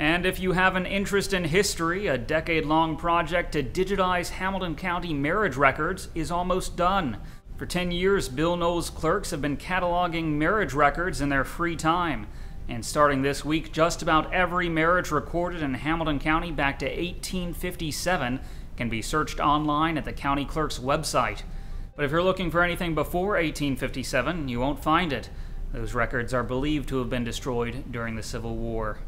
And if you have an interest in history, a decade long project to digitize Hamilton County marriage records is almost done. For 10 years, Bill Knowles clerks have been cataloging marriage records in their free time. And starting this week, just about every marriage recorded in Hamilton County back to 1857 can be searched online at the county clerk's website. But if you're looking for anything before 1857, you won't find it. Those records are believed to have been destroyed during the Civil War.